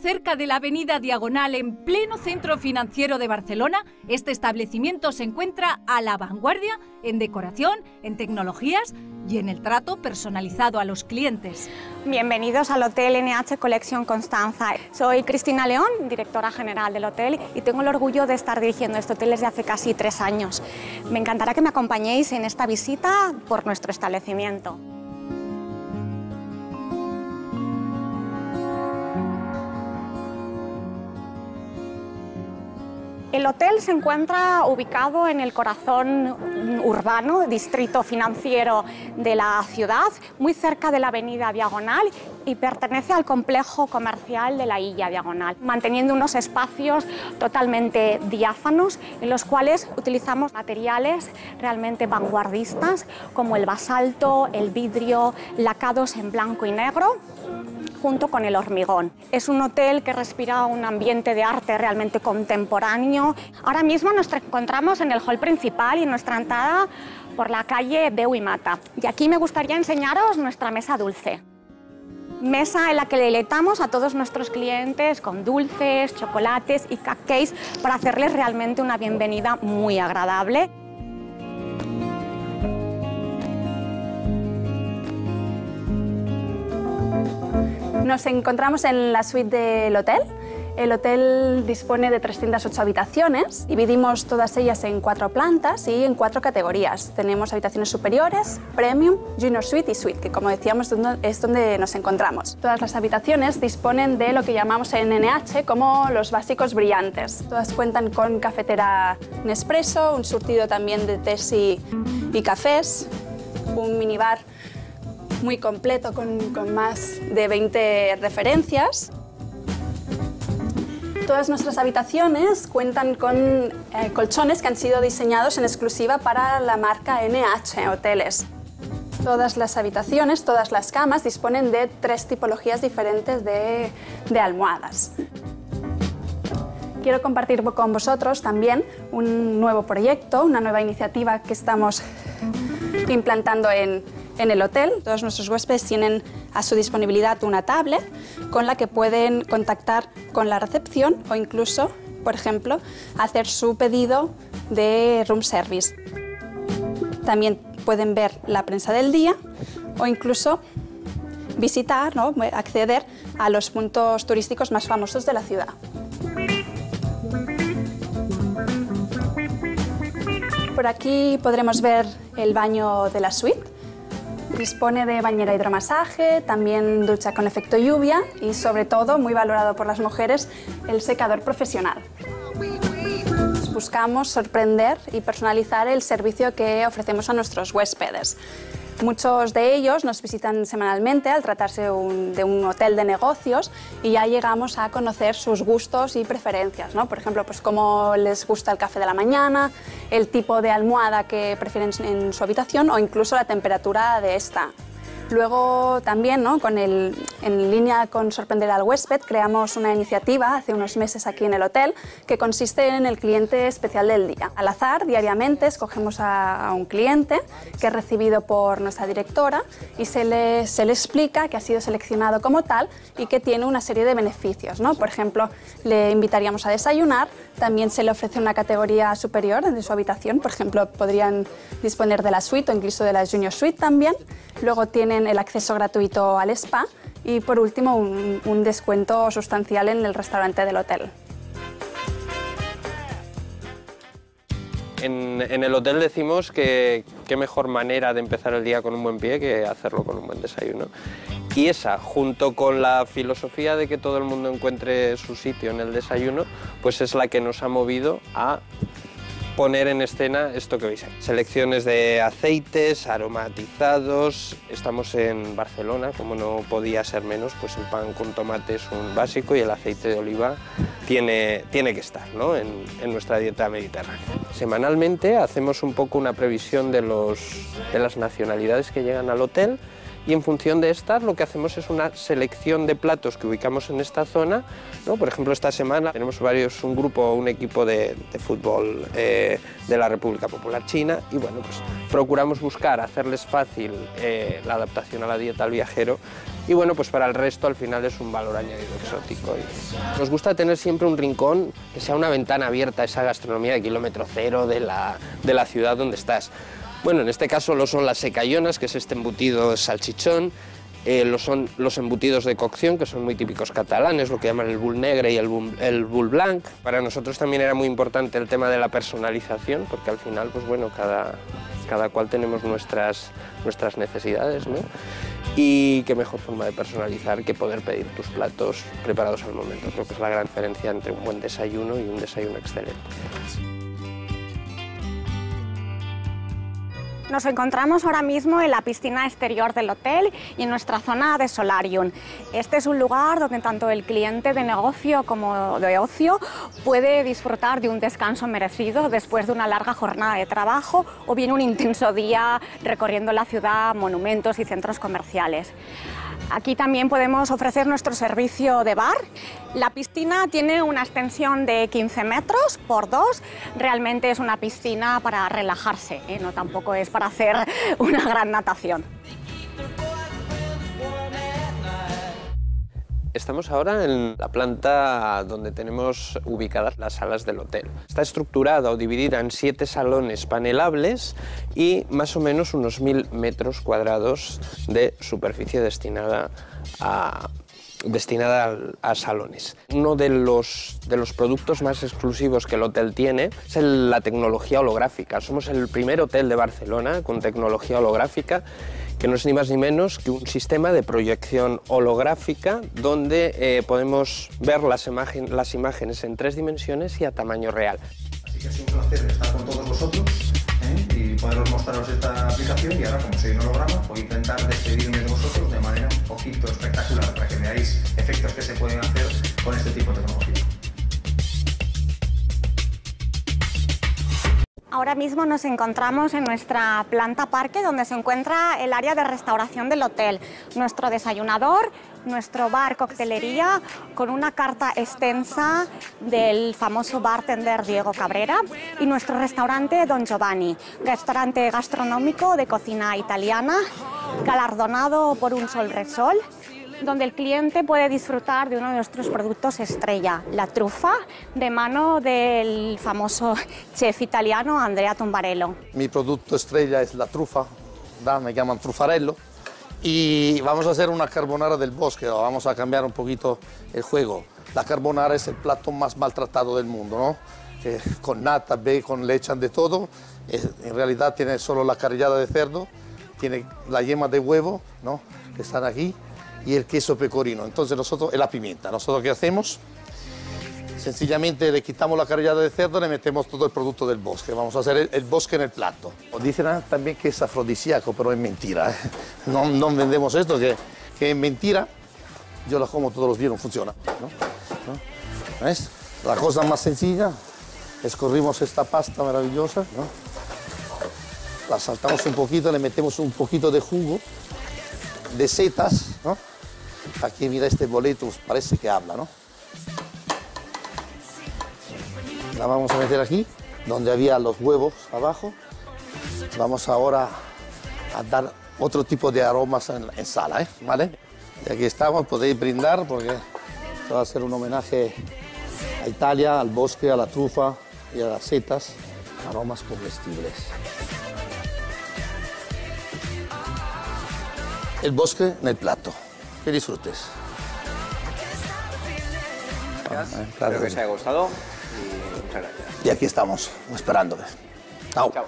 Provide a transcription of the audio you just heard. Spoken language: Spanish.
Cerca de la avenida Diagonal en pleno centro financiero de Barcelona, este establecimiento se encuentra a la vanguardia en decoración, en tecnologías y en el trato personalizado a los clientes. Bienvenidos al Hotel NH Colección Constanza. Soy Cristina León, directora general del hotel, y tengo el orgullo de estar dirigiendo este hotel desde hace casi tres años. Me encantará que me acompañéis en esta visita por nuestro establecimiento. El hotel se encuentra ubicado en el corazón urbano, distrito financiero de la ciudad, muy cerca de la avenida Diagonal y pertenece al complejo comercial de la Illa Diagonal, manteniendo unos espacios totalmente diáfanos en los cuales utilizamos materiales realmente vanguardistas como el basalto, el vidrio, lacados en blanco y negro junto con el hormigón. Es un hotel que respira un ambiente de arte realmente contemporáneo. Ahora mismo nos encontramos en el hall principal y nuestra entrada por la calle Deu y Mata. Y aquí me gustaría enseñaros nuestra mesa dulce. Mesa en la que deleitamos a todos nuestros clientes con dulces, chocolates y cupcakes para hacerles realmente una bienvenida muy agradable. Nos encontramos en la suite del hotel. El hotel dispone de 308 habitaciones. Dividimos todas ellas en cuatro plantas y en cuatro categorías. Tenemos habitaciones superiores, premium, junior suite y suite, que como decíamos es donde nos encontramos. Todas las habitaciones disponen de lo que llamamos en NH como los básicos brillantes. Todas cuentan con cafetera Nespresso, un surtido también de tés y, y cafés, un minibar muy completo con, con más de 20 referencias. Todas nuestras habitaciones cuentan con eh, colchones que han sido diseñados en exclusiva para la marca NH Hoteles. Todas las habitaciones, todas las camas disponen de tres tipologías diferentes de, de almohadas. Quiero compartir con vosotros también un nuevo proyecto, una nueva iniciativa que estamos implantando en, en el hotel. Todos nuestros huéspedes tienen a su disponibilidad una tablet con la que pueden contactar con la recepción o incluso, por ejemplo, hacer su pedido de room service. También pueden ver la prensa del día o incluso visitar, ¿no? acceder a los puntos turísticos más famosos de la ciudad. Por aquí podremos ver el baño de la suite Dispone de bañera hidromasaje, también ducha con efecto lluvia y sobre todo, muy valorado por las mujeres, el secador profesional. Buscamos sorprender y personalizar el servicio que ofrecemos a nuestros huéspedes. Muchos de ellos nos visitan semanalmente al tratarse de un hotel de negocios y ya llegamos a conocer sus gustos y preferencias. ¿no? Por ejemplo, pues cómo les gusta el café de la mañana, el tipo de almohada que prefieren en su habitación o incluso la temperatura de esta. Luego también, ¿no? en línea con sorprender al huésped, creamos una iniciativa hace unos meses aquí en el hotel que consiste en el cliente especial del día. Al azar, diariamente, escogemos a, un cliente que es recibido por nuestra directora y se le, se le explica que ha sido seleccionado como tal y que tiene una serie de beneficios. ¿no? Por ejemplo, le invitaríamos a desayunar, también se le ofrece una categoría superior de su habitación, por ejemplo, podrían disponer de la suite o incluso de la junior suite también. Luego tienen el acceso gratuito al spa y por último un, descuento sustancial en el restaurante del hotel. En, el hotel decimos que qué mejor manera de empezar el día con un buen pie que hacerlo con un buen desayuno. Y esa, junto con la filosofía de que todo el mundo encuentre su sitio en el desayuno, pues es la que nos ha movido a poner en escena esto que veis. Selecciones de aceites, aromatizados. Estamos en Barcelona, como no podía ser menos, pues el pan con tomate es un básico y el aceite de oliva tiene, tiene que estar ¿no? en, en, nuestra dieta mediterránea. Semanalmente hacemos un poco una previsión de, los, de las nacionalidades que llegan al hotel y en función de estas lo que hacemos es una selección de platos que ubicamos en esta zona. Por ejemplo, esta semana tenemos varios, un grupo, un equipo de, fútbol eh, de la República Popular China y bueno, pues procuramos buscar, hacerles fácil eh, la adaptación a la dieta al viajero y bueno, pues para el resto al final es un valor añadido exótico. nos gusta tener siempre un rincón que sea una ventana abierta a esa gastronomía de kilómetro cero de la, de la ciudad donde estás. Bueno, en este caso lo son las secayonas, que es este embutido salchichón, eh, lo son los embutidos de cocción, que son muy típicos catalanes, lo que llaman el bull negre y el bull, el bull blanc. Para nosotros también era muy importante el tema de la personalización, porque al final, pues bueno, cada, cada cual tenemos nuestras, nuestras necesidades, ¿no? Y qué mejor forma de personalizar que poder pedir tus platos preparados al momento. Creo que es la gran diferencia entre un buen desayuno y un desayuno excelente. Nos encontramos ahora mismo en la piscina exterior del hotel y en nuestra zona de solarium. Este es un lugar donde tanto el cliente de negocio como de ocio puede disfrutar de un descanso merecido después de una larga jornada de trabajo o bien un intenso día recorriendo la ciudad, monumentos y centros comerciales. Aquí también podemos ofrecer nuestro servicio de bar. La piscina tiene una extensión de 15 metros por 2. Realmente es una piscina para relajarse, ¿eh? no tampoco es para hacer una gran natación. Estamos ahora en la planta donde tenemos ubicadas las salas del hotel. Está estructurada o dividida en siete salones panelables y más o menos unos mil metros cuadrados de superficie destinada a, destinada a, salones. Uno de los, de los productos más exclusivos que el hotel tiene es la tecnología holográfica. Somos el primer hotel de Barcelona con tecnología holográfica que no es ni más ni menos que un sistema de proyección holográfica donde eh, podemos ver las, las imágenes en tres dimensiones y a tamaño real. Así que es un placer estar con todos vosotros ¿eh? y poderos mostraros esta aplicación y ahora como soy un holograma Ahora mismo nos encontramos en nuestra planta parque donde se encuentra el área de restauración del hotel, nuestro desayunador, nuestro bar coctelería con una carta extensa del famoso bartender Diego Cabrera y nuestro restaurante Don Giovanni, restaurante gastronómico de cocina italiana, galardonado por un Sol Resol donde el cliente puede disfrutar de uno de nuestros productos estrella, la trufa, de mano del famoso chef italiano Andrea Tombarello. Mi producto estrella es la trufa, me llaman trufarello, y vamos a hacer una carbonara del bosque, vamos a cambiar un poquito el juego. La carbonara es el plato más maltratado del mundo, ¿no? con nata, bacon, le echan de todo, en realidad tiene solo la carrillada de cerdo, tiene la yema de huevo, ¿no? que están aquí, y el queso pecorino. Entonces nosotros, es la pimienta. Nosotros qué hacemos? Sencillamente le quitamos la carrillada de cerdo, le metemos todo el producto del bosque. Vamos a hacer el, bosque en el plato. Dicen también que es afrodisíaco, pero es mentira. ¿eh? No, no, vendemos esto, que, que, es mentira. Yo la como todos los días, no funciona. ¿Ves? La cosa más sencilla, escorrimos esta pasta maravillosa, la saltamos un poquito, le metemos un poquito de jugo de setas, ¿no? Aquí mira este boleto, parece que habla, ¿no? La vamos a meter aquí, donde había los huevos abajo. Vamos ahora a dar otro tipo de aromas en, sala, ¿eh? ¿Vale? Y aquí estamos, podéis brindar porque va a ser un homenaje a Italia, al bosque, a la trufa y a las setas, aromas comestibles. El bosque en el plato. Que disfrutes. Espero que os haya gustado y muchas gracias. Y aquí estamos, esperándoles. Chao. Chao.